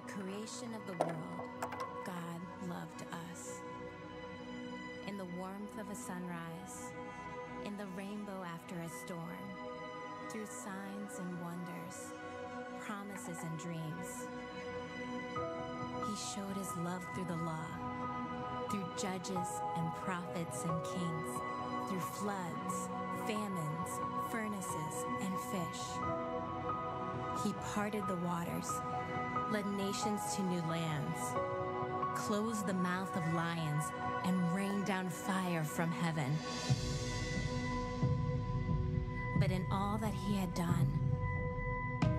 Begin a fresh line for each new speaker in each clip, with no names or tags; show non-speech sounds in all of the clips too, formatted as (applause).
creation of the world, God loved us. In the warmth of a sunrise, in the rainbow after a storm, through signs and wonders, promises and dreams. He showed his love through the law, through judges and prophets and kings, through floods, famines, furnaces, and fish. He parted the waters, led nations to new lands, closed the mouth of lions, and rained down fire from heaven. But in all that he had done,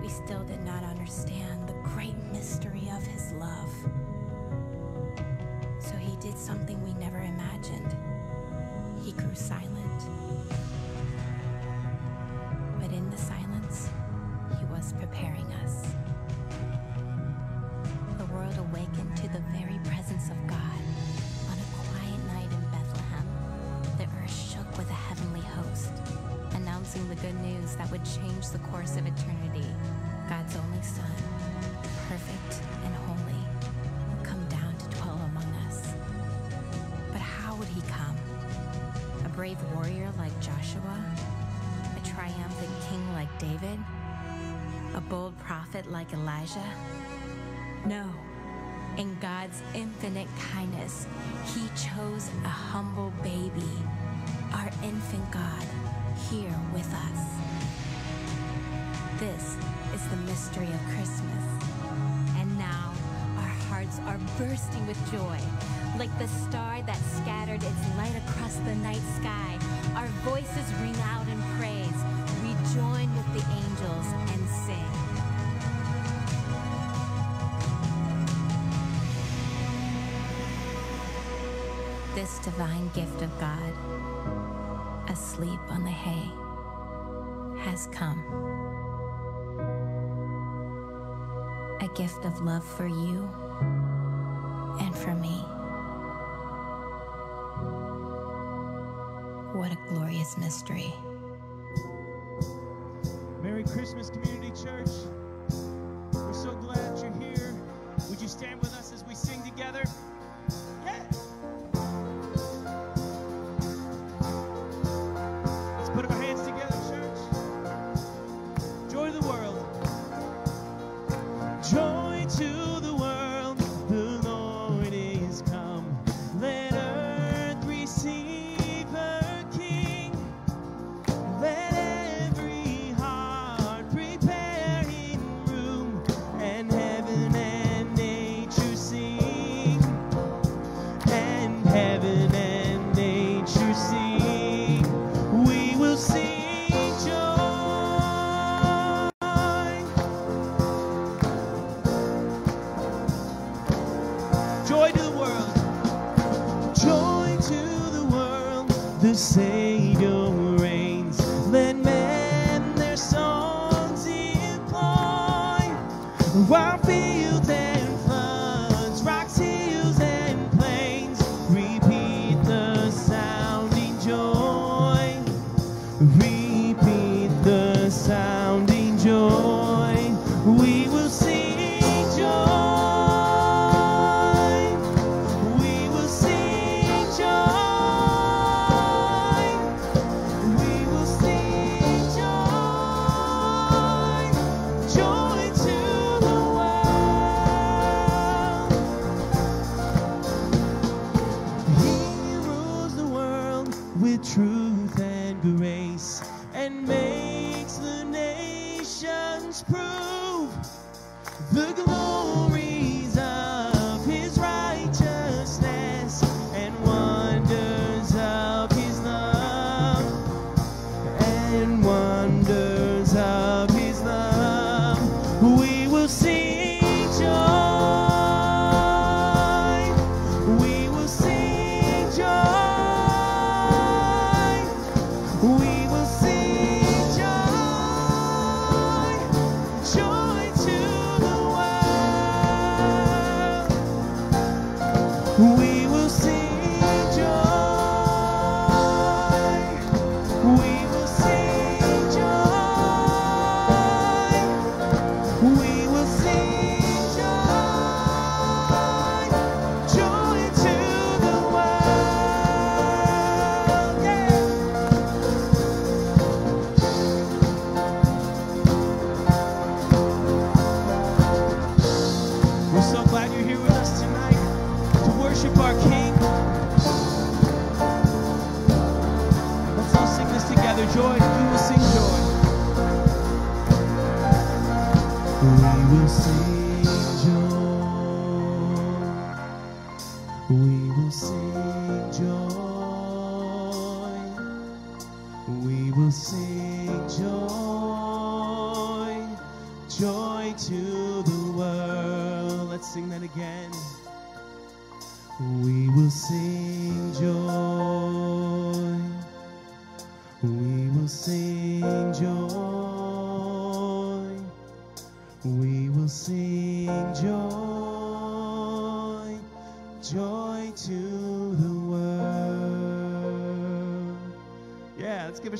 we still did not understand the great mystery of his love. So he did something we never imagined. He grew silent. But in the silence, he was preparing us. Change the course of eternity. God's only Son, perfect and holy, will come down to dwell among us. But how would he come? A brave warrior like Joshua? A triumphant king like David? A bold prophet like Elijah? No. In God's infinite kindness, He chose a humble baby, our infant God, here with us. This is the mystery of Christmas. And now, our hearts are bursting with joy. Like the star that scattered its light across the night sky, our voices ring out in praise. We join with the angels and sing. This divine gift of God, asleep on the hay, has come. A gift of love for you and for me. What a glorious mystery.
Merry Christmas, Community Church.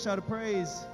Shout of praise.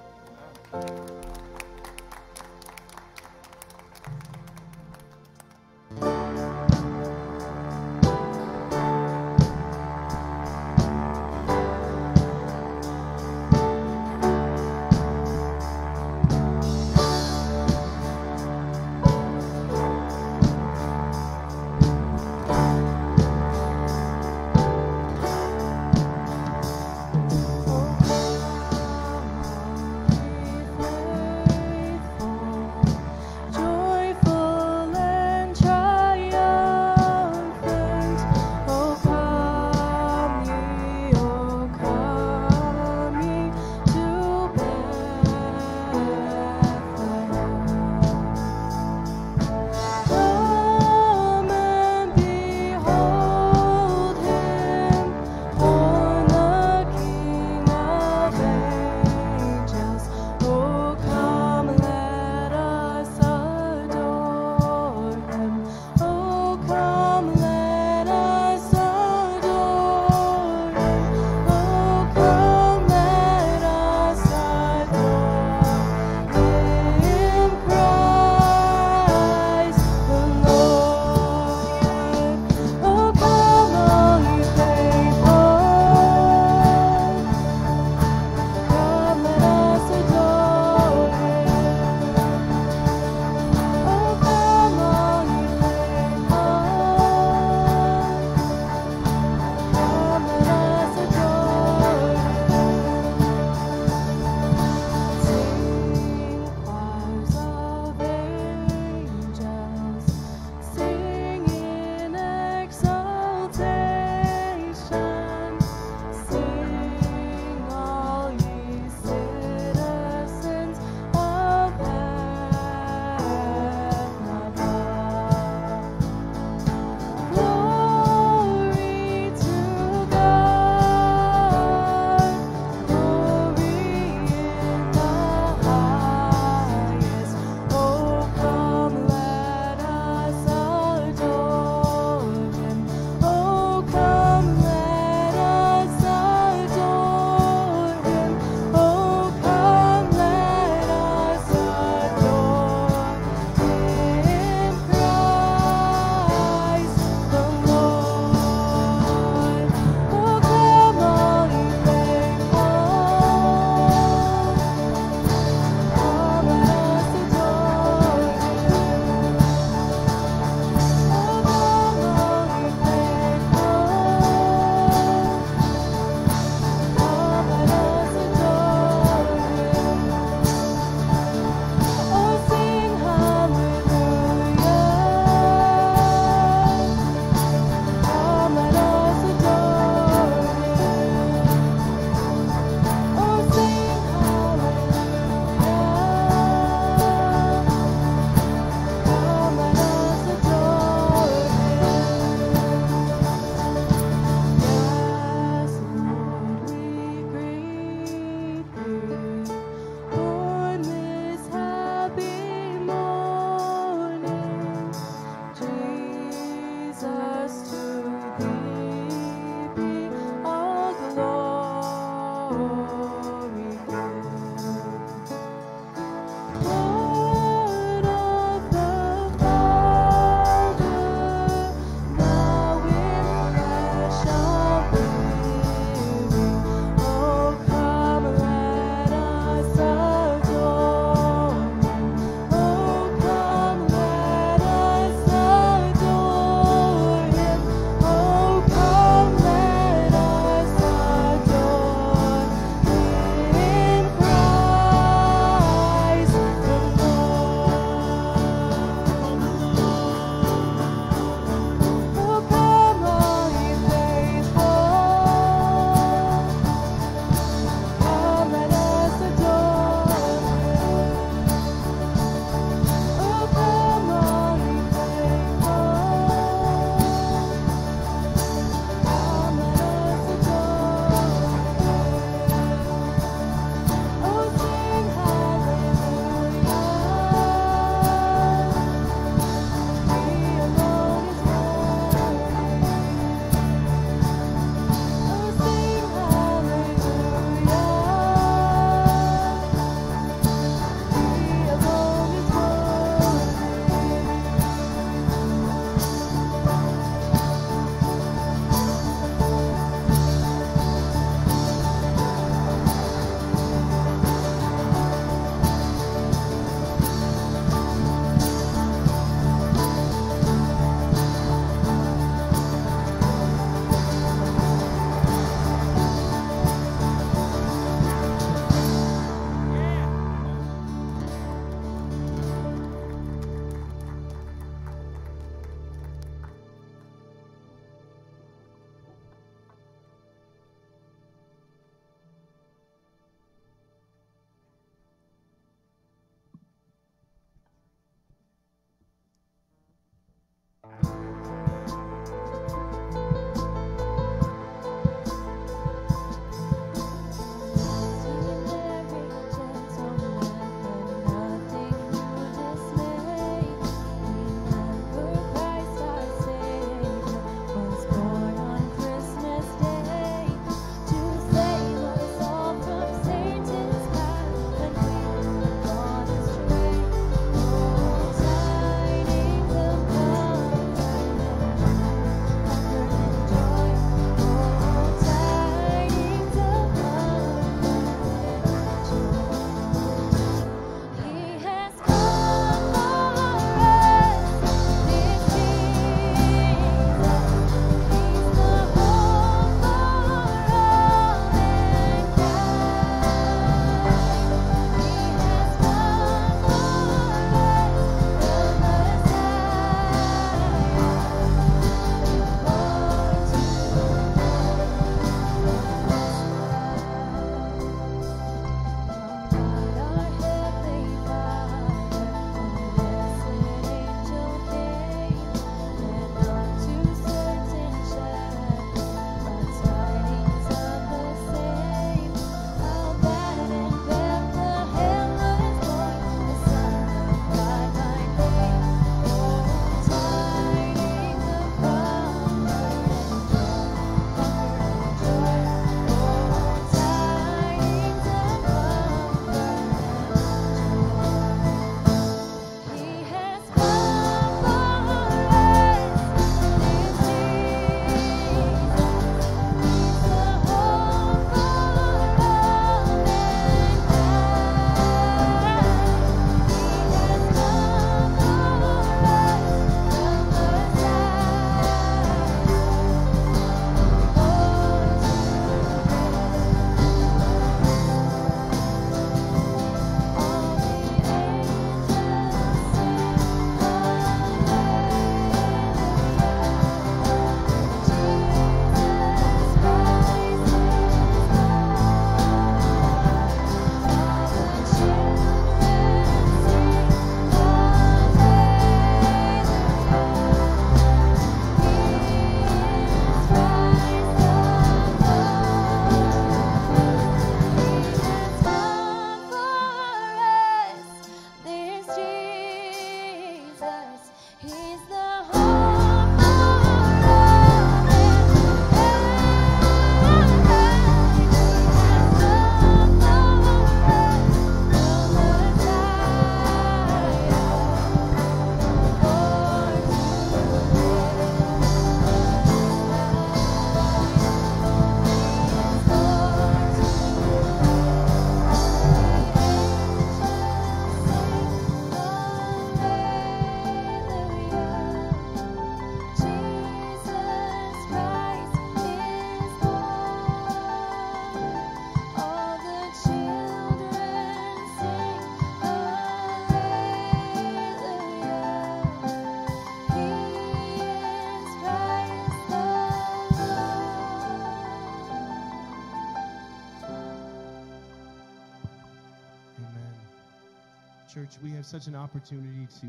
Church, we have such an opportunity to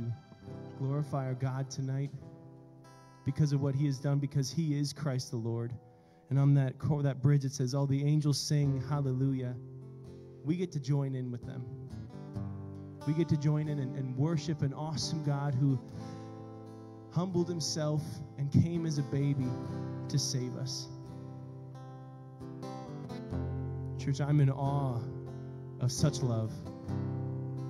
glorify our God tonight because of what He has done, because He is Christ the Lord. And on that cor- that bridge, it says, "All the angels sing Hallelujah." We get to join in with them. We get to join in and, and worship an awesome God who humbled Himself and came as a baby to save us. Church, I'm in awe of such love.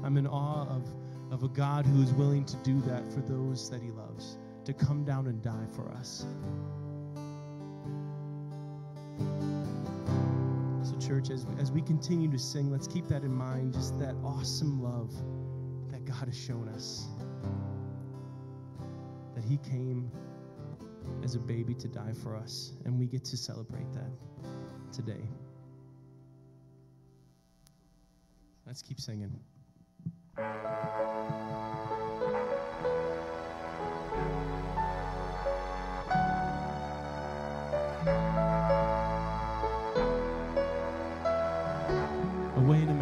I'm in awe of, of a God who is willing to do that for those that He loves, to come down and die for us. So, church, as, as we continue to sing, let's keep that in mind just that awesome love that God has shown us. That He came as a baby to die for us, and we get to celebrate that today. Let's keep singing. Oh, Away in a manger.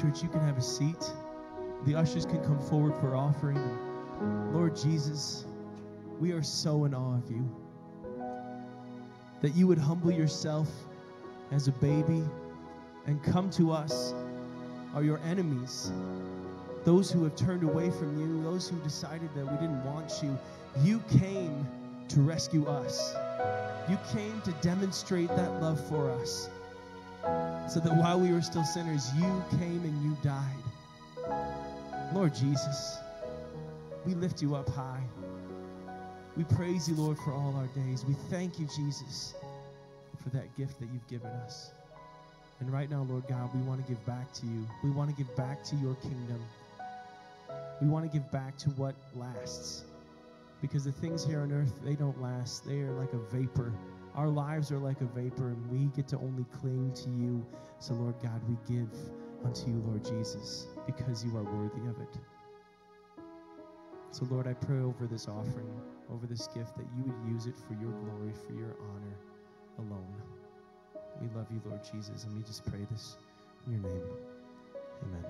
Church, you can have a seat. The ushers can come forward for offering. Lord Jesus, we are so in awe of you. That you would humble yourself as a baby and come to us, are your enemies, those who have turned away from you, those who decided that we didn't want you. You came to rescue us. You came to demonstrate that love for us. So that while we were still sinners, you came and you died. Lord Jesus, we lift you up high. We praise you, Lord, for all our days. We thank you, Jesus, for that gift that you've given us. And right now, Lord God, we want to give back to you. We want to give back to your kingdom. We want to give back to what lasts. Because the things here on earth, they don't last. They are like a vapor. Our lives are like a vapor, and we get to only cling to you. So, Lord God, we give unto you, Lord Jesus, because you are worthy of it.
So, Lord, I pray over this offering, over this gift, that you would use it for your glory, for your honor alone. We love you, Lord Jesus, and we just pray this in your name. Amen.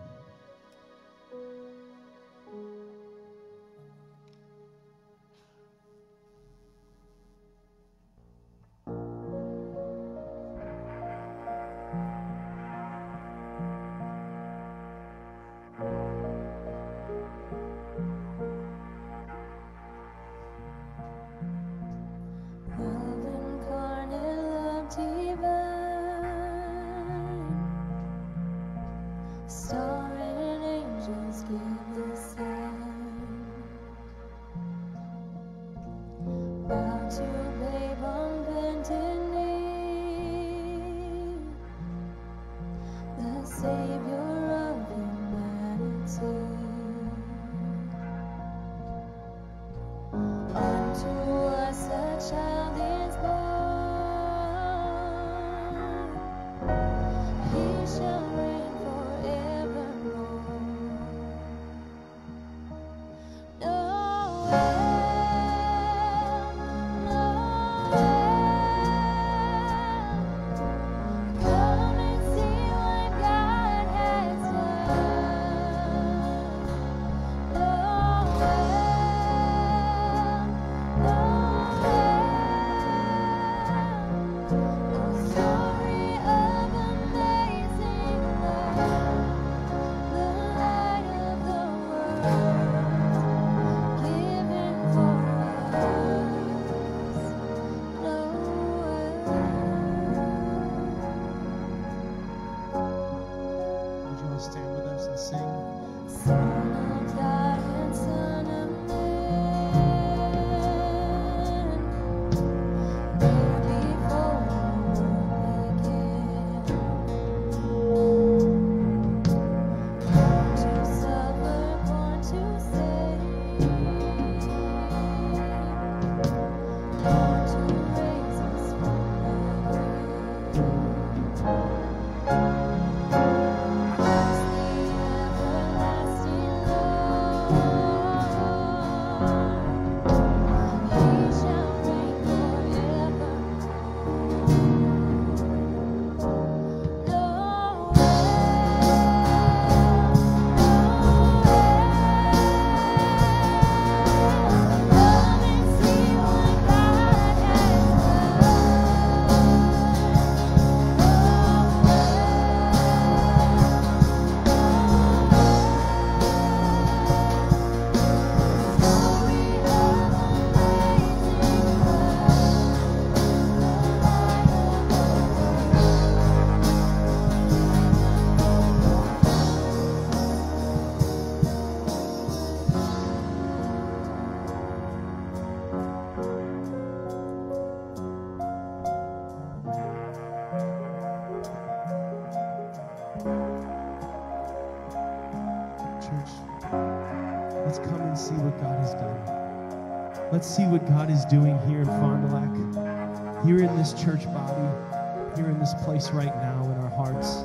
See what God
is doing here in Fond du Lac, here in this church body, here in this place right now in our hearts.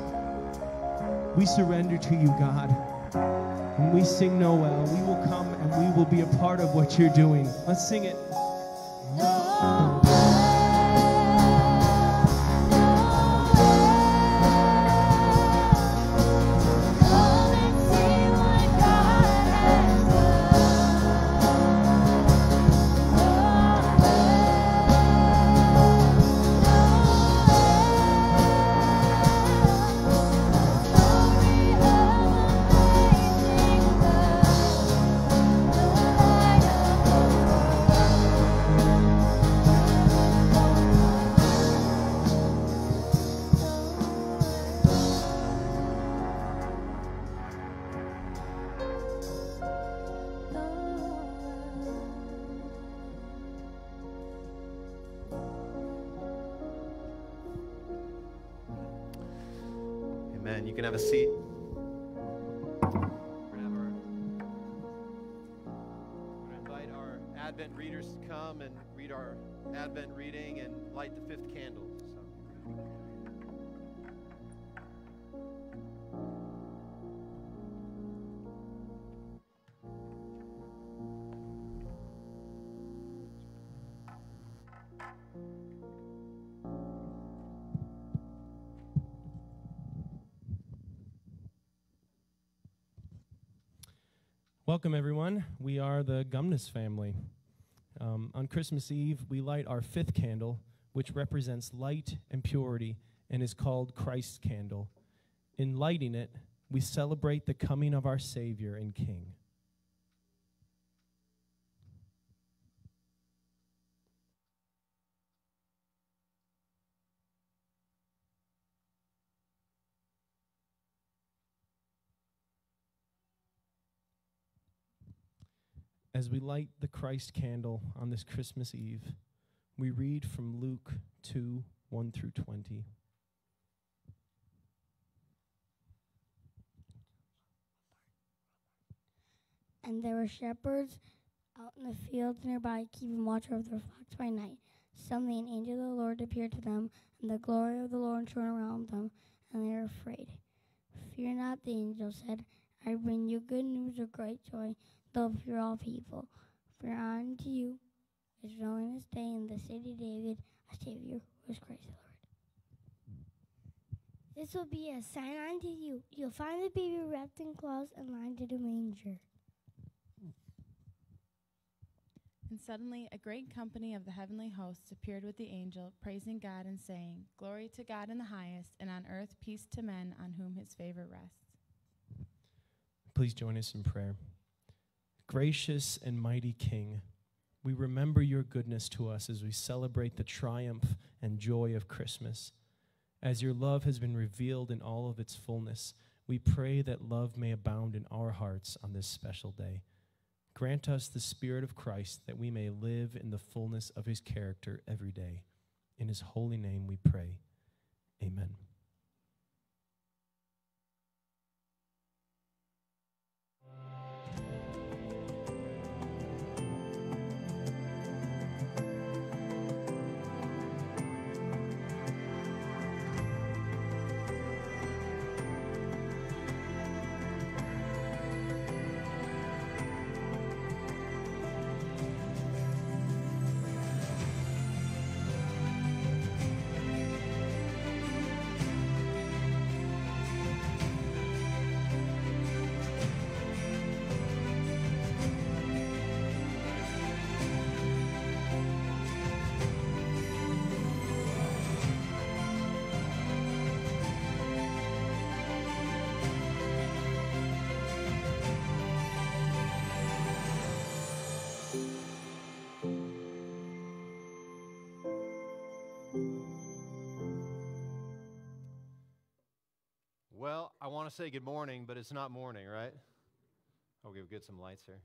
We surrender to you, God. When we sing Noel, we will come and we will be a part of what you're doing. Let's sing it.
I've been reading and light the fifth candle.
Welcome, everyone. We are the Gumnus family. Um, on Christmas Eve, we light our fifth candle, which represents light and purity and is called Christ's candle. In lighting it, we celebrate the coming of our Savior and King. As we light the Christ candle on this Christmas Eve, we read from Luke 2 1 through 20.
And there were shepherds out in the fields nearby, keeping watch over their flocks by night. Suddenly, an angel of the Lord appeared to them, and the glory of the Lord shone around them, and they were afraid. Fear not, the angel said. I bring you good news of great joy, though for all people. For unto you is born this day in the city of David a Savior, who is Christ the Lord. This will be a sign unto you. You'll find the baby wrapped in cloths and lying in a manger.
And suddenly a great company of the heavenly hosts appeared with the angel, praising God and saying, Glory to God in the highest, and on earth peace to men on whom his favor rests.
Please join us in prayer. Gracious and mighty King, we remember your goodness to us as we celebrate the triumph and joy of Christmas. As your love has been revealed in all of its fullness, we pray that love may abound in our hearts on this special day. Grant us the Spirit of Christ that we may live in the fullness of his character every day. In his holy name we pray. Amen.
Want to say good morning, but it's not morning, right? Oh, we'll get some lights here.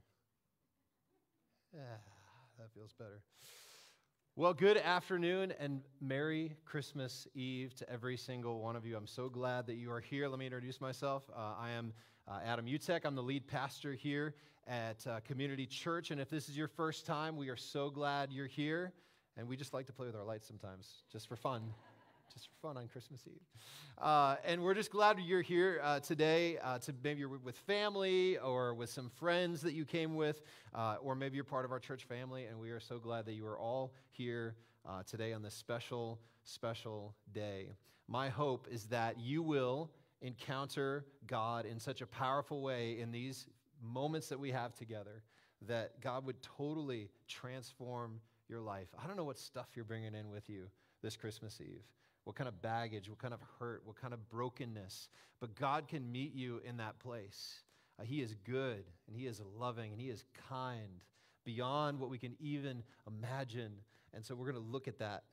Yeah, that feels better. Well, good afternoon and Merry Christmas Eve to every single one of you. I'm so glad that you are here. Let me introduce myself. Uh, I am uh, Adam Utecht. I'm the lead pastor here at uh, Community Church. And if this is your first time, we are so glad you're here. And we just like to play with our lights sometimes, just for fun just for fun on Christmas Eve. Uh, and we're just glad you're here uh, today uh, to maybe you're with family or with some friends that you came with, uh, or maybe you're part of our church family. And we are so glad that you are all here uh, today on this special, special day. My hope is that you will encounter God in such a powerful way in these moments that we have together that God would totally transform your life. I don't know what stuff you're bringing in with you this Christmas Eve what kind of baggage, what kind of hurt, what kind of brokenness. But God can meet you in that place. Uh, he is good and He is loving and He is kind beyond what we can even imagine. And so we're going to look at that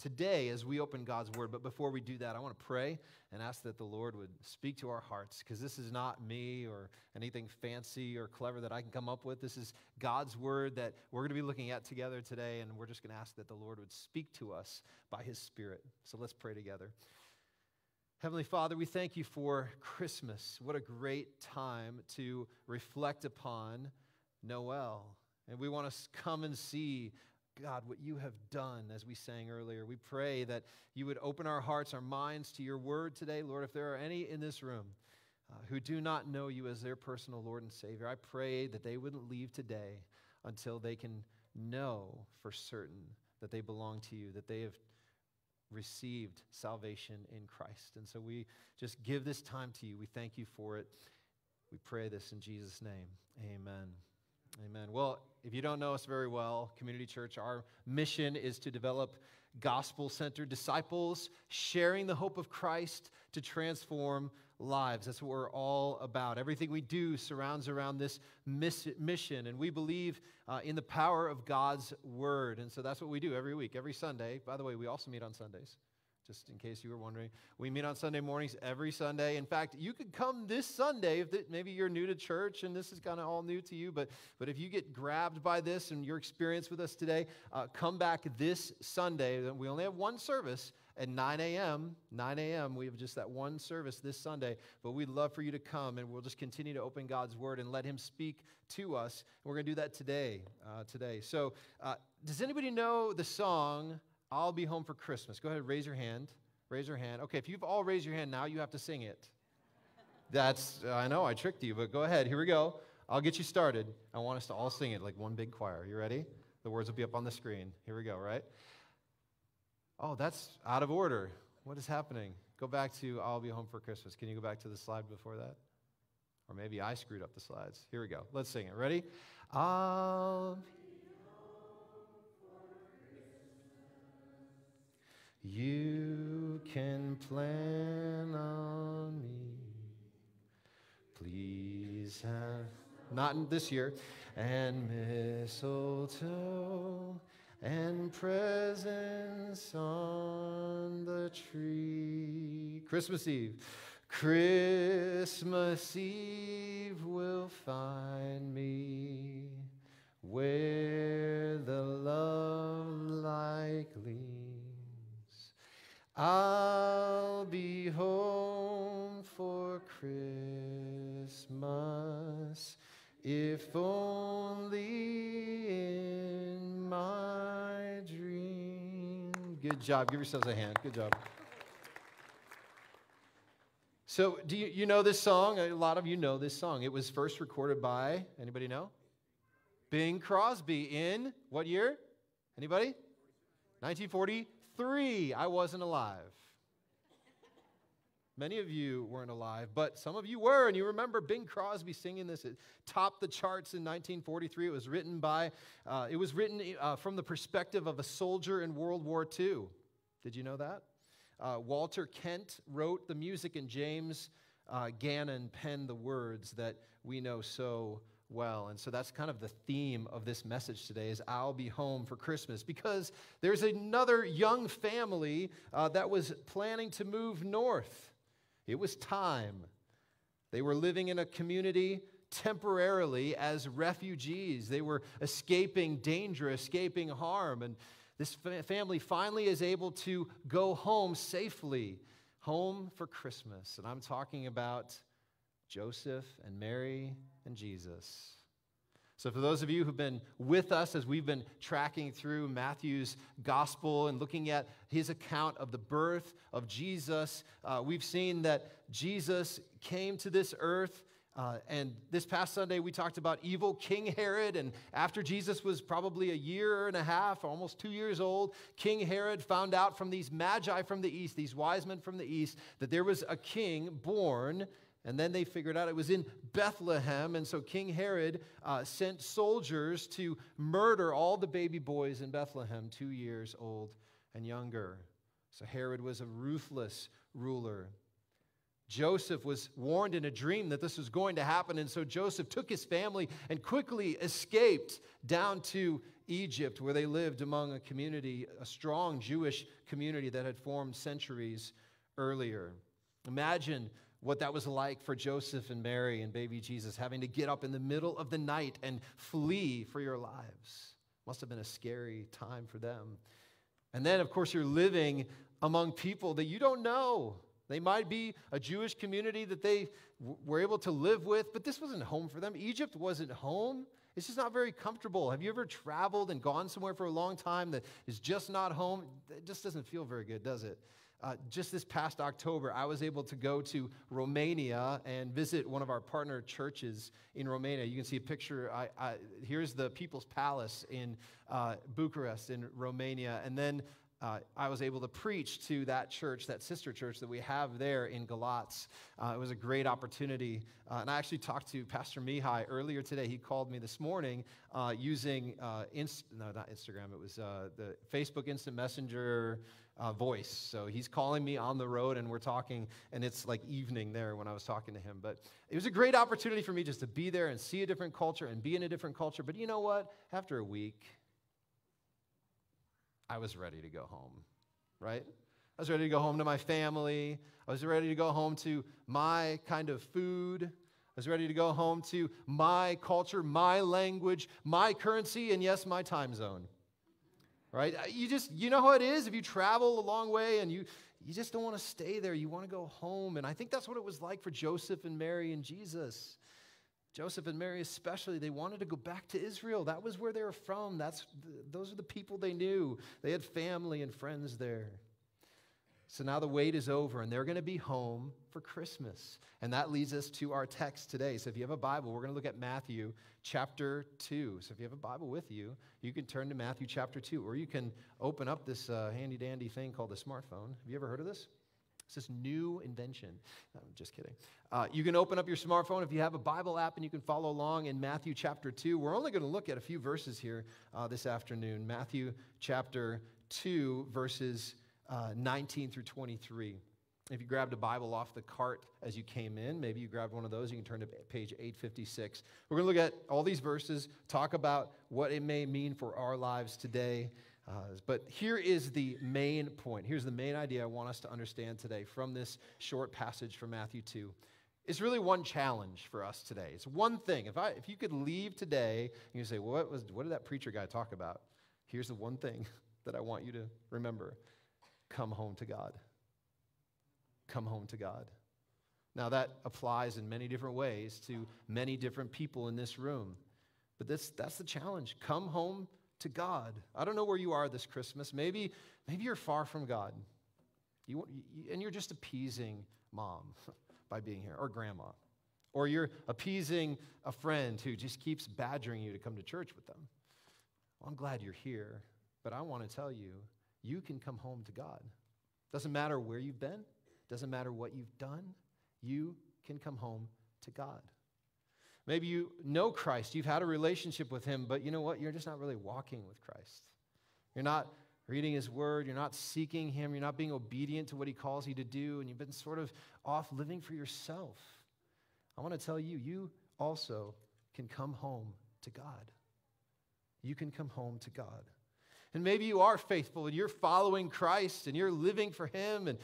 today as we open God's Word. But before we do that, I want to pray and ask that the Lord would speak to our hearts because this is not me or anything fancy or clever that I can come up with. This is God's Word that we're going to be looking at together today, and we're just going to ask that the Lord would speak to us by His Spirit. So let's pray together. Heavenly Father, we thank you for Christmas. What a great time to reflect upon Noel. And we want to come and see God, what you have done, as we sang earlier. We pray that you would open our hearts, our minds to your word today. Lord, if there are any in this room uh, who do not know you as their personal Lord and Savior, I pray that they wouldn't leave today until they can know for certain that they belong to you, that they have received salvation in Christ. And so we just give this time to you. We thank you for it. We pray this in Jesus' name. Amen. Amen. Well, if you don't know us very well, Community Church, our mission is to develop gospel centered disciples, sharing the hope of Christ to transform lives. That's what we're all about. Everything we do surrounds around this miss- mission, and we believe uh, in the power of God's word. And so that's what we do every week, every Sunday. By the way, we also meet on Sundays just in case you were wondering. We meet on Sunday mornings every Sunday. In fact, you could come this Sunday if the, maybe you're new to church and this is kind of all new to you. But, but if you get grabbed by this and your experience with us today, uh, come back this Sunday. We only have one service at 9 a.m. 9 a.m. We have just that one service this Sunday, but we'd love for you to come and we'll just continue to open God's Word and let Him speak to us. We're going to do that today. Uh, today. So, uh, does anybody know the song? I'll be home for Christmas. Go ahead, raise your hand. Raise your hand. Okay, if you've all raised your hand now, you have to sing it. That's, I know, I tricked you, but go ahead. Here we go. I'll get you started. I want us to all sing it like one big choir. You ready? The words will be up on the screen. Here we go, right? Oh, that's out of order. What is happening? Go back to I'll be home for Christmas. Can you go back to the slide before that? Or maybe I screwed up the slides. Here we go. Let's sing it. Ready? I'll You can plan on me. Please have, not this year, and mistletoe and presents on the tree. Christmas Eve. Christmas Eve will find me where the love gleams. I'll be home for Christmas if only in my dream. Good job. Give yourselves a hand. Good job. So, do you, you know this song? A lot of you know this song. It was first recorded by anybody know? Bing Crosby in what year? Anybody? 1940 three, I wasn't alive. Many of you weren't alive, but some of you were, and you remember Bing Crosby singing this. It topped the charts in 1943. It was written by, uh, it was written uh, from the perspective of a soldier in World War II. Did you know that? Uh, Walter Kent wrote the music, and James uh, Gannon penned the words that we know so well. And so that's kind of the theme of this message today is I'll be home for Christmas because there's another young family uh, that was planning to move north. It was time. They were living in a community temporarily as refugees. They were escaping danger, escaping harm. And this family finally is able to go home safely, home for Christmas. And I'm talking about Joseph and Mary and Jesus. So, for those of you who've been with us as we've been tracking through Matthew's gospel and looking at his account of the birth of Jesus, uh, we've seen that Jesus came to this earth. Uh, and this past Sunday, we talked about evil King Herod. And after Jesus was probably a year and a half, almost two years old, King Herod found out from these magi from the east, these wise men from the east, that there was a king born and then they figured out it was in Bethlehem. And so King Herod uh, sent soldiers to murder all the baby boys in Bethlehem, two years old and younger. So Herod was a ruthless ruler. Joseph was warned in a dream that this was going to happen. And so Joseph took his family and quickly escaped down to Egypt, where they lived among a community, a strong Jewish community that had formed centuries earlier. Imagine what that was like for Joseph and Mary and baby Jesus, having to get up in the middle of the night and flee for your lives. Must have been a scary time for them. And then, of course, you're living among people that you don't know. They might be a Jewish community that they w- were able to live with, but this wasn't home for them. Egypt wasn't home. It's just not very comfortable. Have you ever traveled and gone somewhere for a long time that is just not home? It just doesn't feel very good, does it? Uh, just this past October, I was able to go to Romania and visit one of our partner churches in Romania. You can see a picture. I, I, here's the People's Palace in uh, Bucharest, in Romania. And then uh, I was able to preach to that church, that sister church that we have there in Galatz. Uh, it was a great opportunity. Uh, and I actually talked to Pastor Mihai earlier today. He called me this morning uh, using, uh, Inst- no, not Instagram, it was uh, the Facebook Instant Messenger Uh, voice. So he's calling me on the road and we're talking, and it's like evening there when I was talking to him. But it was a great opportunity for me just to be there and see a different culture and be in a different culture. But you know what? After a week, I was ready to go home, right? I was ready to go home to my family. I was ready to go home to my kind of food. I was ready to go home to my culture, my language, my currency, and yes, my time zone. Right? Uh, you just, you know how it is if you travel a long way and you, you just don't want to stay there. You want to go home. And I think that's what it was like for Joseph and Mary and Jesus. Joseph and Mary, especially, they wanted to go back to Israel. That was where they were from. That's, those are the people they knew. They had family and friends there. So now the wait is over, and they're going to be home for Christmas. And that leads us to our text today. So if you have a Bible, we're going to look at Matthew chapter 2. So if you have a Bible with you, you can turn to Matthew chapter 2, or you can open up this uh, handy dandy thing called a smartphone. Have you ever heard of this? It's this new invention. I'm just kidding. Uh, you can open up your smartphone if you have a Bible app and you can follow along in Matthew chapter 2. We're only going to look at a few verses here uh, this afternoon. Matthew chapter 2, verses uh, 19 through 23. If you grabbed a Bible off the cart as you came in, maybe you grabbed one of those, you can turn to page 856. We're going to look at all these verses, talk about what it may mean for our lives today. Uh, but here is the main point. Here's the main idea I want us to understand today from this short passage from Matthew 2. It's really one challenge for us today. It's one thing. If, I, if you could leave today and you say, well, what, was, what did that preacher guy talk about? Here's the one thing (laughs) that I want you to remember come home to God. Come home to God. Now, that applies in many different ways to many different people in this room. But this, that's the challenge. Come home to God. I don't know where you are this Christmas. Maybe, maybe you're far from God. You, and you're just appeasing mom (laughs) by being here, or grandma. Or you're appeasing a friend who just keeps badgering you to come to church with them. Well, I'm glad you're here, but I want to tell you, you can come home to God. Doesn't matter where you've been, doesn't matter what you've done, you can come home to God. Maybe you know Christ, you've had a relationship with Him, but you know what? You're just not really walking with Christ. You're not reading His Word, you're not seeking Him, you're not being obedient to what He calls you to do, and you've been sort of off living for yourself. I want to tell you, you also can come home to God. You can come home to God. And maybe you are faithful and you're following Christ and you're living for Him. And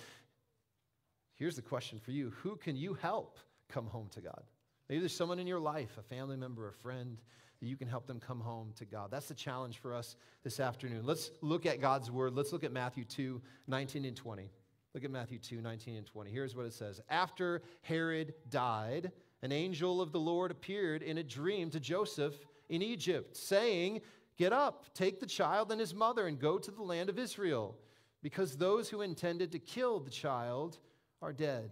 here's the question for you Who can you help come home to God? Maybe there's someone in your life, a family member, a friend, that you can help them come home to God. That's the challenge for us this afternoon. Let's look at God's word. Let's look at Matthew 2 19 and 20. Look at Matthew 2 19 and 20. Here's what it says After Herod died, an angel of the Lord appeared in a dream to Joseph in Egypt, saying, Get up, take the child and his mother, and go to the land of Israel, because those who intended to kill the child are dead.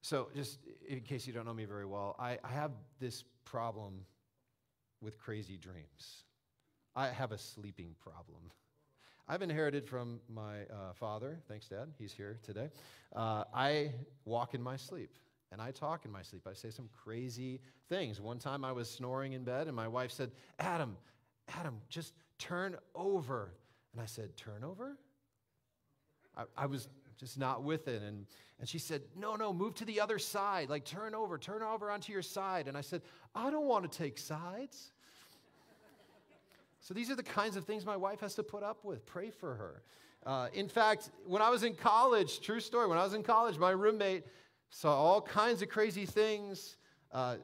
So, just in case you don't know me very well, I, I have this problem with crazy dreams. I have a sleeping problem. I've inherited from my uh, father, thanks, Dad, he's here today. Uh, I walk in my sleep and I talk in my sleep. I say some crazy things. One time I was snoring in bed and my wife said, Adam, Adam, just turn over. And I said, Turn over? I, I was just not with it. And, and she said, No, no, move to the other side. Like, turn over, turn over onto your side. And I said, I don't want to take sides. so these are the kinds of things my wife has to put up with. Pray for her. Uh, in fact, when I was in college, true story, when I was in college, my roommate saw all kinds of crazy things, uh,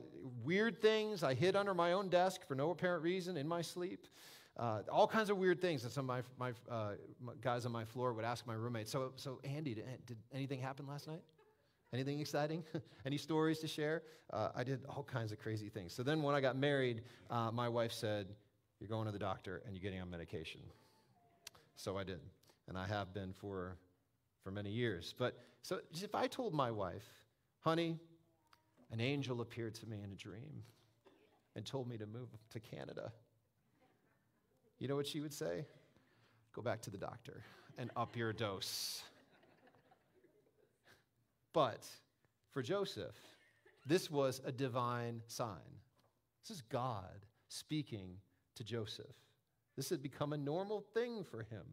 weird things. I hid under my own desk for no apparent reason in my sleep. Uh, all kinds of weird things that some of my, my, uh, guys on my floor would ask my roommate. So, so Andy, did, did anything happen last night? Anything exciting? (laughs) Any stories to share? Uh, I did all kinds of crazy things. So then when I got married, uh, my wife said, You're going to the doctor and you're getting on medication. So I did. And I have been for, for many years. But so if I told my wife, Honey, an angel appeared to me in a dream and told me to move to Canada. You know what she would say? go back to the doctor and up your dose. But for Joseph, this was a divine sign. This is God speaking to Joseph. This had become a normal thing for him.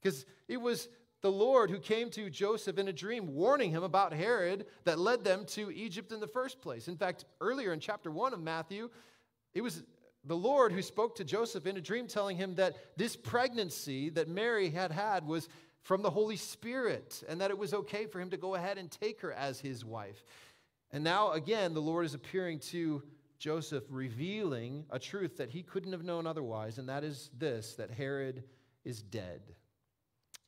Because it was the Lord who came to Joseph in a dream, warning him about Herod that led them to Egypt in the first place. In fact, earlier in chapter 1 of Matthew, it was the Lord who spoke to Joseph in a dream, telling him that this pregnancy that Mary had had was from the Holy Spirit and that it was okay for him to go ahead and take her as his wife. And now, again, the Lord is appearing to Joseph, revealing a truth that he couldn't have known otherwise, and that is this that Herod is dead.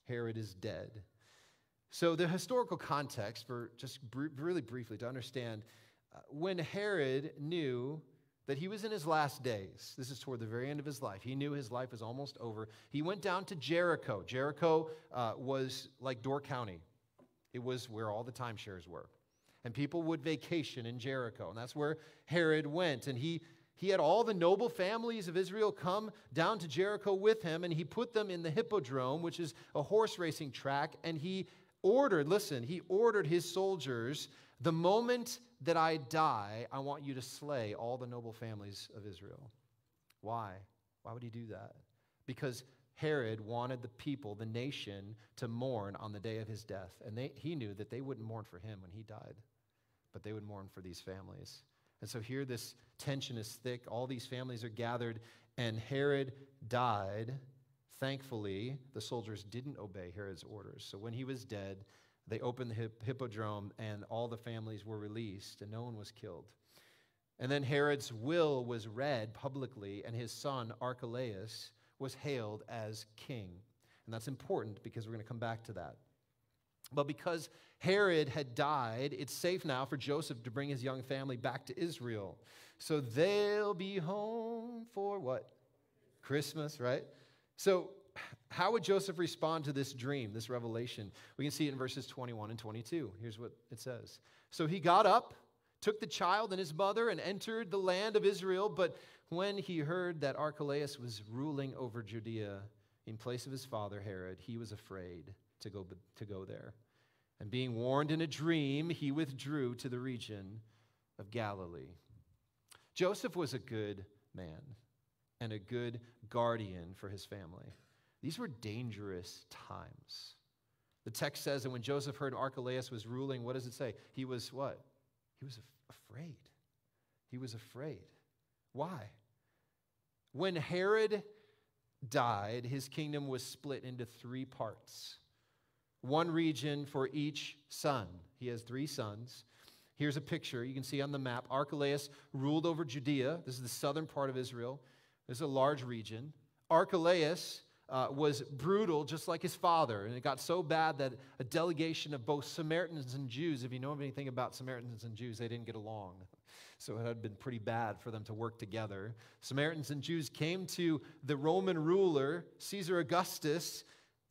Herod is dead. So, the historical context, for just br- really briefly to understand, uh, when Herod knew that he was in his last days, this is toward the very end of his life, he knew his life was almost over. He went down to Jericho. Jericho uh, was like Door County, it was where all the timeshares were. And people would vacation in Jericho. And that's where Herod went. And he he had all the noble families of Israel come down to Jericho with him, and he put them in the hippodrome, which is a horse racing track, and he ordered, listen, he ordered his soldiers, the moment that I die, I want you to slay all the noble families of Israel. Why? Why would he do that? Because Herod wanted the people, the nation, to mourn on the day of his death. And they, he knew that they wouldn't mourn for him when he died, but they would mourn for these families. And so here this tension is thick. All these families are gathered, and Herod died. Thankfully, the soldiers didn't obey Herod's orders. So when he was dead, they opened the hippodrome, and all the families were released, and no one was killed. And then Herod's will was read publicly, and his son Archelaus was hailed as king. And that's important because we're going to come back to that. But because Herod had died, it's safe now for Joseph to bring his young family back to Israel. So they'll be home for what? Christmas, right? So, how would Joseph respond to this dream, this revelation? We can see it in verses 21 and 22. Here's what it says So he got up, took the child and his mother, and entered the land of Israel. But when he heard that Archelaus was ruling over Judea in place of his father Herod, he was afraid to go, to go there. And being warned in a dream, he withdrew to the region of Galilee. Joseph was a good man and a good guardian for his family. These were dangerous times. The text says that when Joseph heard Archelaus was ruling, what does it say? He was what? He was afraid. He was afraid. Why? When Herod died, his kingdom was split into three parts one region for each son. He has three sons. Here's a picture you can see on the map. Archelaus ruled over Judea. This is the southern part of Israel. This is a large region. Archelaus uh, was brutal, just like his father. And it got so bad that a delegation of both Samaritans and Jews, if you know anything about Samaritans and Jews, they didn't get along. So it had been pretty bad for them to work together. Samaritans and Jews came to the Roman ruler, Caesar Augustus,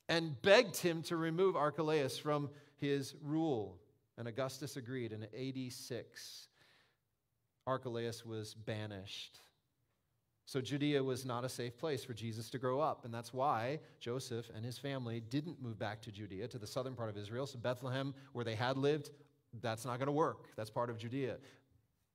and begged him to remove Archelaus from his rule. And Augustus agreed. In AD 6, Archelaus was banished. So Judea was not a safe place for Jesus to grow up. And that's why Joseph and his family didn't move back to Judea, to the southern part of Israel. So Bethlehem, where they had lived, that's not going to work. That's part of Judea.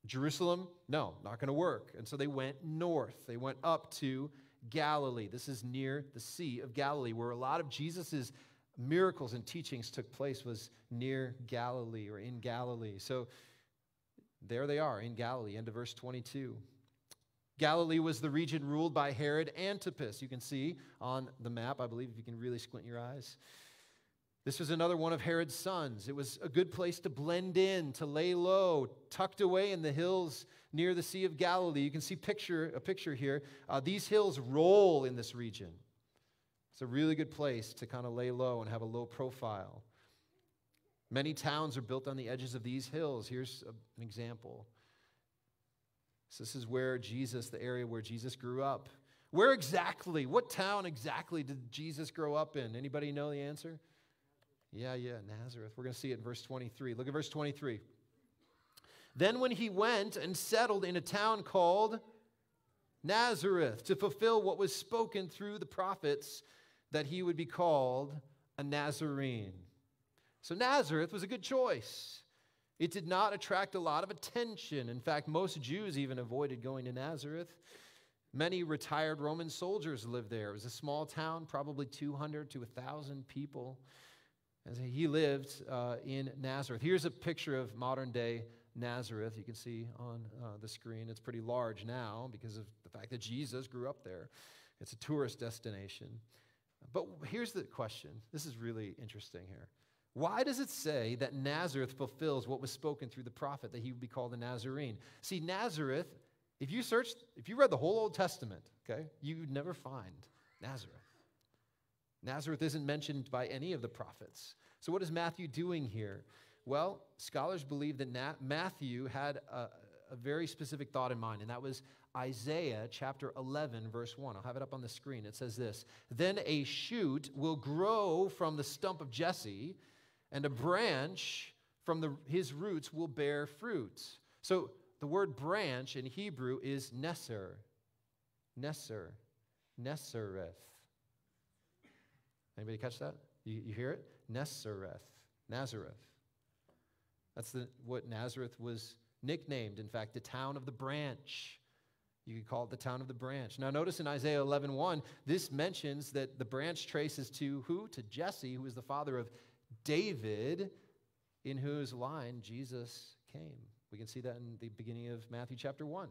Jerusalem, no, not going to work. And so they went north. They went up to Galilee. This is near the Sea of Galilee, where a lot of Jesus' miracles and teachings took place was near Galilee or in Galilee. So there they are in Galilee, end of verse 22. Galilee was the region ruled by Herod Antipas. You can see on the map, I believe, if you can really squint your eyes. This was another one of Herod's sons. It was a good place to blend in, to lay low, tucked away in the hills near the Sea of Galilee. You can see picture, a picture here. Uh, these hills roll in this region. It's a really good place to kind of lay low and have a low profile. Many towns are built on the edges of these hills. Here's an example. So this is where Jesus, the area where Jesus grew up. Where exactly? What town exactly did Jesus grow up in? Anybody know the answer? Yeah, yeah, Nazareth. We're going to see it in verse 23. Look at verse 23. Then, when he went and settled in a town called Nazareth to fulfill what was spoken through the prophets, that he would be called a Nazarene. So Nazareth was a good choice. It did not attract a lot of attention. In fact, most Jews even avoided going to Nazareth. Many retired Roman soldiers lived there. It was a small town, probably 200 to 1,000 people. And he lived uh, in Nazareth. Here's a picture of modern day Nazareth. You can see on uh, the screen. It's pretty large now because of the fact that Jesus grew up there. It's a tourist destination. But here's the question this is really interesting here. Why does it say that Nazareth fulfills what was spoken through the prophet that he would be called a Nazarene? See, Nazareth, if you search, if you read the whole Old Testament, okay, you would never find Nazareth. Nazareth isn't mentioned by any of the prophets. So, what is Matthew doing here? Well, scholars believe that Matthew had a, a very specific thought in mind, and that was Isaiah chapter 11, verse 1. I'll have it up on the screen. It says this Then a shoot will grow from the stump of Jesse, and a branch from the, his roots will bear fruit. So the word branch in Hebrew is Nesser. Nesser. Nessereth. Anybody catch that? You, you hear it? Nessereth. Nazareth. That's the, what Nazareth was nicknamed. In fact, the town of the branch. You could call it the town of the branch. Now, notice in Isaiah 11 1, this mentions that the branch traces to who? To Jesse, who is the father of David, in whose line Jesus came. We can see that in the beginning of Matthew chapter 1.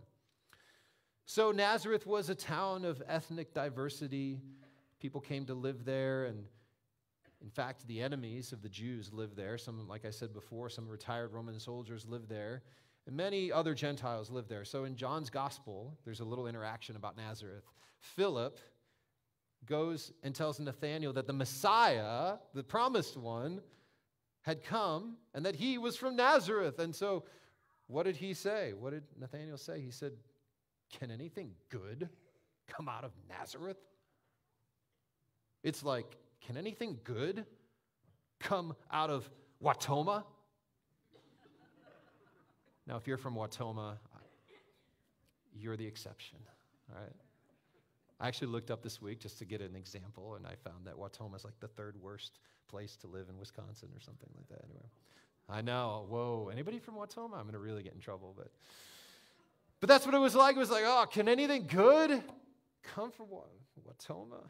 So, Nazareth was a town of ethnic diversity. People came to live there, and in fact, the enemies of the Jews lived there. Some, like I said before, some retired Roman soldiers lived there, and many other Gentiles lived there. So in John's gospel, there's a little interaction about Nazareth. Philip goes and tells Nathanael that the Messiah, the promised one, had come and that he was from Nazareth. And so, what did he say? What did Nathanael say? He said, Can anything good come out of Nazareth? It's like, can anything good come out of Wautoma? Now, if you're from Wautoma, you're the exception, all right? I actually looked up this week just to get an example, and I found that Wautoma is like the third worst place to live in Wisconsin or something like that. Anyway, I know. Whoa, anybody from Wautoma? I'm gonna really get in trouble, but but that's what it was like. It was like, oh, can anything good come from Wautoma?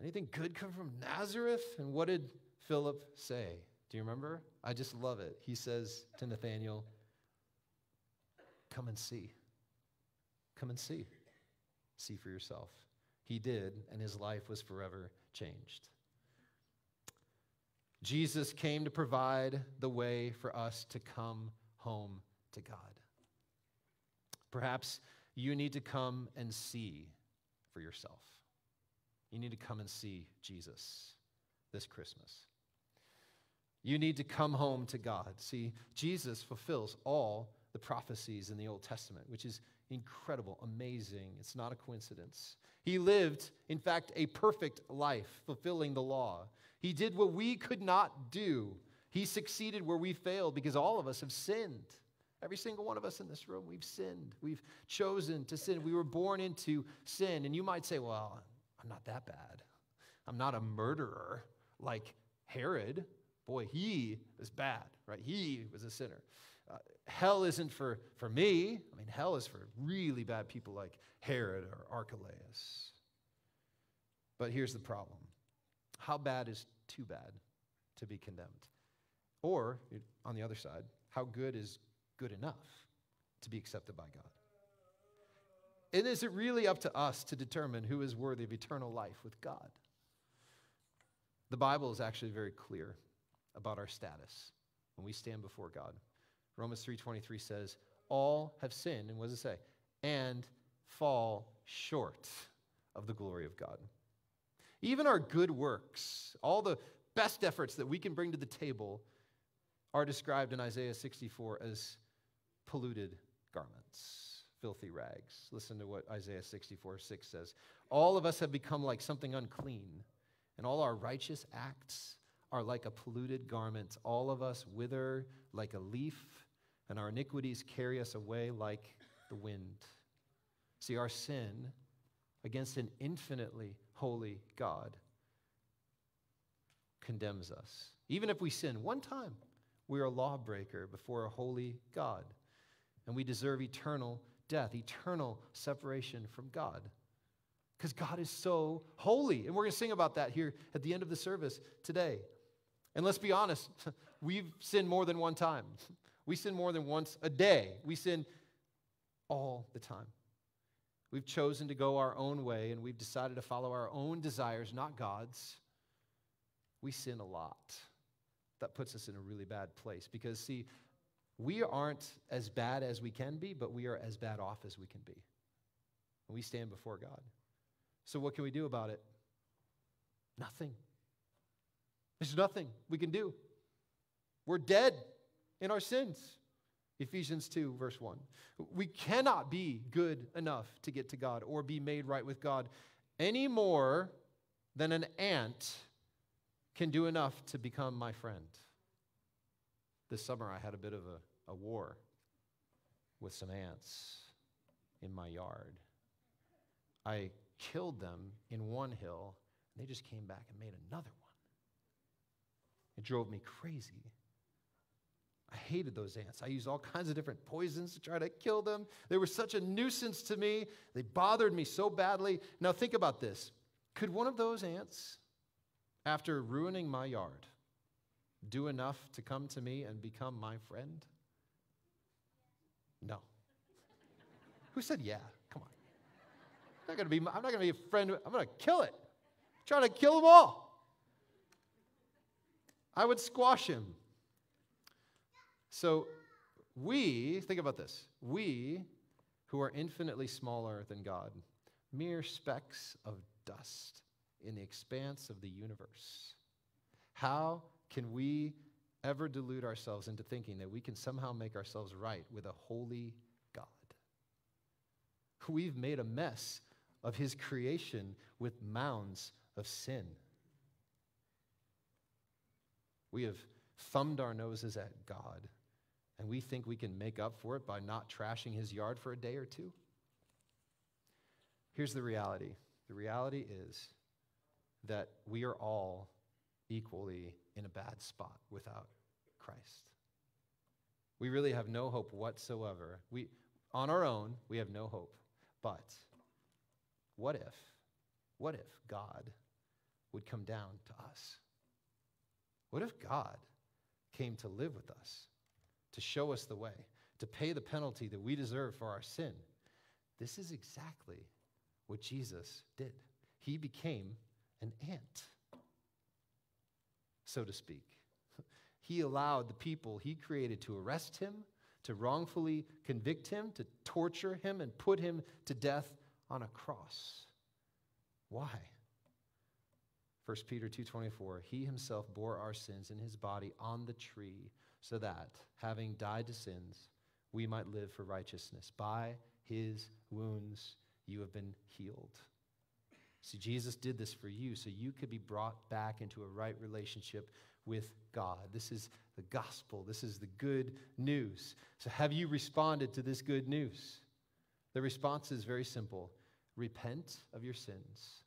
Anything good come from Nazareth? And what did Philip say? Do you remember? I just love it. He says to Nathanael, Come and see. Come and see. See for yourself. He did, and his life was forever changed. Jesus came to provide the way for us to come home to God. Perhaps you need to come and see for yourself. You need to come and see Jesus this Christmas. You need to come home to God. See, Jesus fulfills all the prophecies in the Old Testament, which is incredible, amazing. It's not a coincidence. He lived, in fact, a perfect life, fulfilling the law. He did what we could not do. He succeeded where we failed because all of us have sinned. Every single one of us in this room, we've sinned. We've chosen to sin. We were born into sin. And you might say, well, I'm not that bad. I'm not a murderer like Herod. Boy, he is bad, right? He was a sinner. Uh, hell isn't for, for me. I mean, hell is for really bad people like Herod or Archelaus. But here's the problem how bad is too bad to be condemned? Or, on the other side, how good is good enough to be accepted by God? And is it really up to us to determine who is worthy of eternal life with God? The Bible is actually very clear about our status when we stand before God. Romans 3:23 says, "All have sinned," and what does it say? "And fall short of the glory of God." Even our good works, all the best efforts that we can bring to the table are described in Isaiah 64 as polluted garments filthy rags. Listen to what Isaiah 64 6 says. All of us have become like something unclean, and all our righteous acts are like a polluted garment. All of us wither like a leaf, and our iniquities carry us away like the wind. See, our sin against an infinitely holy God condemns us. Even if we sin one time, we are a lawbreaker before a holy God, and we deserve eternal death, eternal separation from God. Because God is so holy. And we're going to sing about that here at the end of the service today. And let's be honest, (laughs) we've sinned more than one time. (laughs) We sin more than once a day. We sin all the time. We've chosen to go our own way and we've decided to follow our own desires, not God's. We sin a lot. That puts us in a really bad place because, see, we aren't as bad as we can be, but we are as bad off as we can be. And we stand before God. So, what can we do about it? Nothing. There's nothing we can do. We're dead in our sins. Ephesians 2, verse 1. We cannot be good enough to get to God or be made right with God any more than an ant can do enough to become my friend. This summer, I had a bit of a, a war with some ants in my yard. I killed them in one hill, and they just came back and made another one. It drove me crazy. I hated those ants. I used all (laughs) kinds of different poisons to try to kill them. They were such a nuisance to me. They bothered me so badly. Now, think about this. Could one of those ants, after ruining my yard, do enough to come to me and become my friend? No. Who said yeah? Come on. I'm not gonna be, I'm not gonna be a friend. I'm gonna kill it. I'm trying to kill them all. I would squash him. So we, think about this, we who are infinitely smaller than God, mere specks of dust in the expanse of the universe, how can we ever delude ourselves into thinking that we can somehow make ourselves right with a holy God? We've made a mess of his creation with mounds of sin. We have thumbed our noses at God, and we think we can make up for it by not trashing his yard for a day or two. Here's the reality the reality is that we are all equally in a bad spot without Christ. We really have no hope whatsoever. We, on our own, we have no hope. But what if, what if God would come down to us? What if God came to live with us, to show us the way, to pay the penalty that we deserve for our sin? This is exactly what Jesus did. He became an ant, so to speak. (laughs) He allowed the people he created to arrest him, to wrongfully convict him, to torture him, and put him to death on a cross. Why? 1 Peter 2:24 He himself bore our sins in his body on the tree so that having died to sins we might live for righteousness by his wounds you have been healed. See Jesus did this for you so you could be brought back into a right relationship with God. This is the gospel. This is the good news. So have you responded to this good news? The response is very simple. Repent of your sins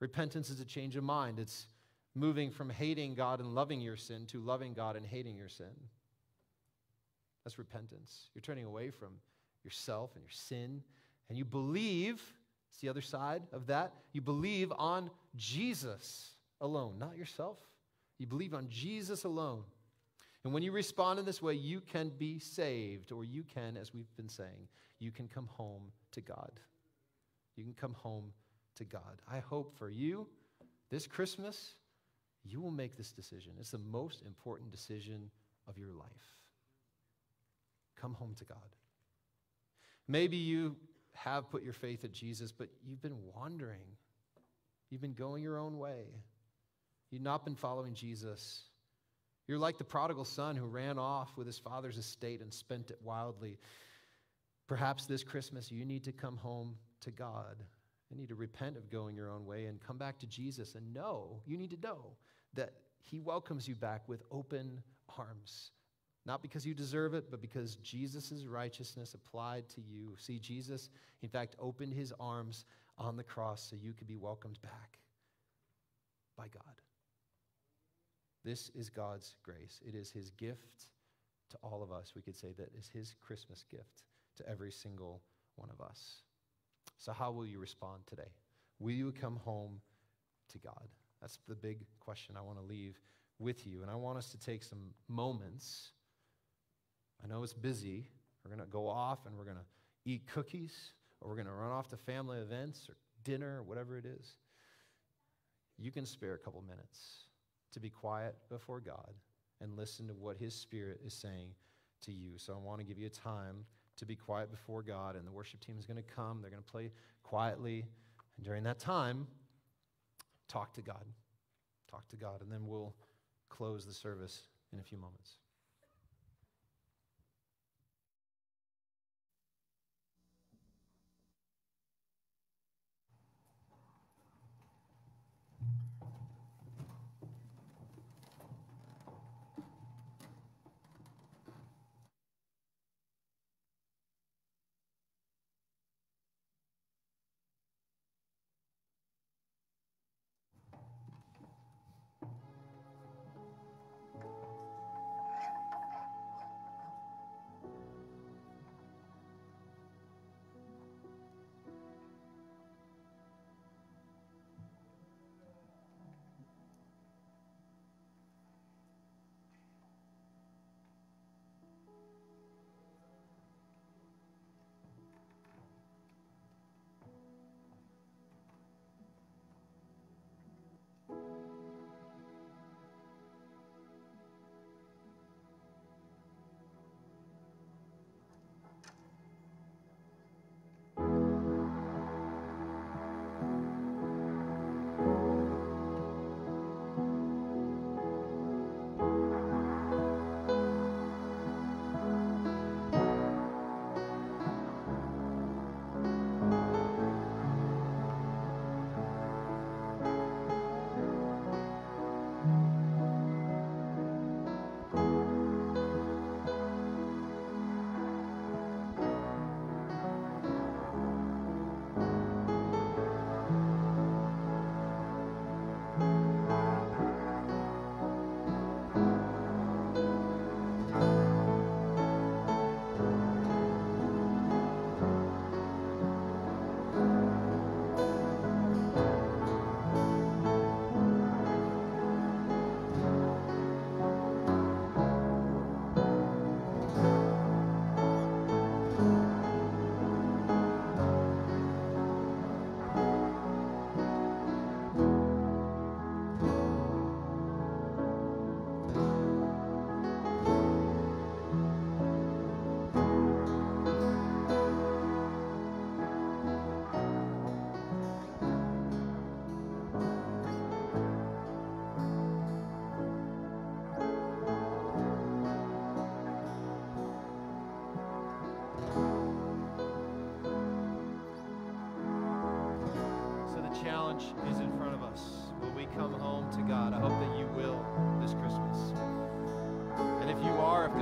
Repentance is a change of mind. It's moving from hating God and loving your sin to loving God and hating your sin. That's repentance. You're turning away from yourself and your sin, and you believe, it's the other side of that, you believe on Jesus alone, not yourself. You believe on Jesus alone. And when you respond in this way, you can be saved, or you can, as we've been saying, you can come home to God. You can come home to God. I hope for you this Christmas, you will make this decision. It's the most important decision of your life. Come home to God. Maybe you have put your faith in Jesus, but you've been wandering. You've been going your own way. You've not been following Jesus. You're like the prodigal son who ran off with his father's estate and spent it wildly. Perhaps this Christmas you need to come home to God. You need to repent of going your own way and come back to Jesus and know, you need to know that He welcomes you back with open arms. Not because you deserve it, but because Jesus' righteousness applied to you. See, Jesus, in fact, opened his arms on the cross so you could be welcomed back by God. This is God's grace. It is his gift to all of us. We could say that is his Christmas gift to every single one of us. So, how will you respond today? Will you come home to God? That's the big question I want to leave with you. And I want us to take some moments. I know it's busy. We're going to go off and we're going to eat cookies, or we're going to run off to family events or dinner, or whatever it is. You can spare a couple minutes to be quiet before God and listen to what His Spirit is saying to you. So I want to give you a time to be quiet before God, and the worship team is going to come. They're going to play quietly. And during that time, talk to God. Talk to God, and then we'll close the service in a few moments.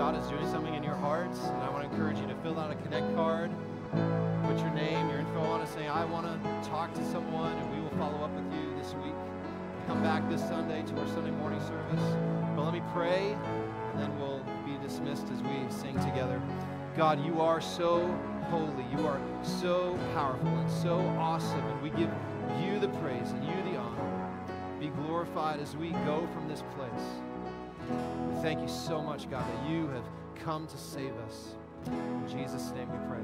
God is doing something in your hearts, and I want to encourage you to fill out a Connect card, put your name, your info on it, say, I want to talk to someone, and we will follow up with you this week. Come back this Sunday to our Sunday morning service. But let me pray, and then we'll be dismissed as we sing together. God, you are so holy. You are so powerful and so awesome. And we give you the praise and you the honor. Be glorified as we go from this place. We thank you so much, God, that you have come to save us. In Jesus' name we pray.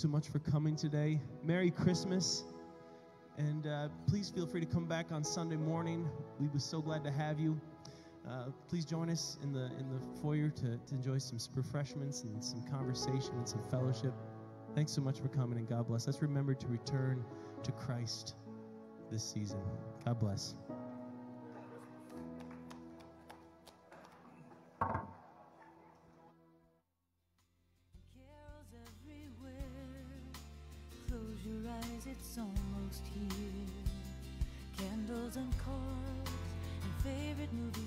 So much for coming today. Merry Christmas. And uh, please feel free to come back on Sunday morning. We were so glad to have you. Uh, please join us in the in the foyer to, to enjoy some refreshments and some conversation and some fellowship. Thanks so much for coming and God bless. Let's remember to return to Christ this season. God bless.
Eyes, it's almost here. Candles and cards and favorite movie